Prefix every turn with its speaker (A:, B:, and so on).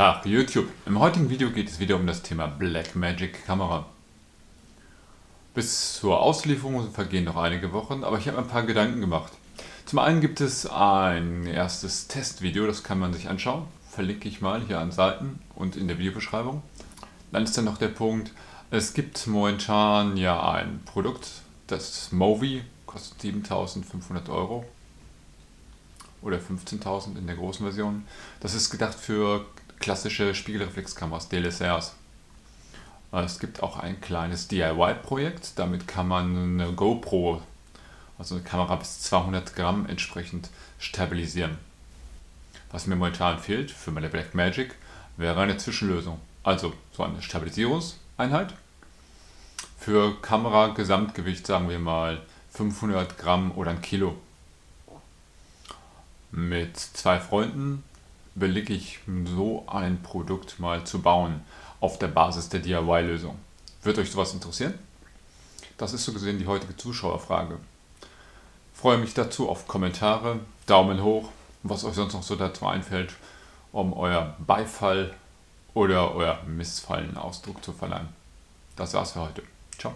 A: Tag YouTube. Im heutigen Video geht es wieder um das Thema Blackmagic Kamera. Bis zur Auslieferung vergehen noch einige Wochen, aber ich habe ein paar Gedanken gemacht. Zum einen gibt es ein erstes Testvideo, das kann man sich anschauen. Verlinke ich mal hier an Seiten und in der Videobeschreibung. Dann ist dann noch der Punkt, es gibt momentan ja ein Produkt, das Movi, kostet 7500 Euro oder 15.000 in der großen Version. Das ist gedacht für klassische Spiegelreflexkameras, DLSRs. Es gibt auch ein kleines DIY-Projekt, damit kann man eine GoPro, also eine Kamera bis 200 Gramm entsprechend stabilisieren. Was mir momentan fehlt für meine Blackmagic wäre eine Zwischenlösung, also so eine Stabilisierungseinheit für Kamera-Gesamtgewicht sagen wir mal 500 Gramm oder ein Kilo. Mit zwei Freunden überlege ich, so ein Produkt mal zu bauen auf der Basis der DIY-Lösung. Wird euch sowas interessieren? Das ist so gesehen die heutige Zuschauerfrage. freue mich dazu auf Kommentare, Daumen hoch, was euch sonst noch so dazu einfällt, um euer Beifall oder euer Missfallen Ausdruck zu verleihen. Das war's für heute. Ciao.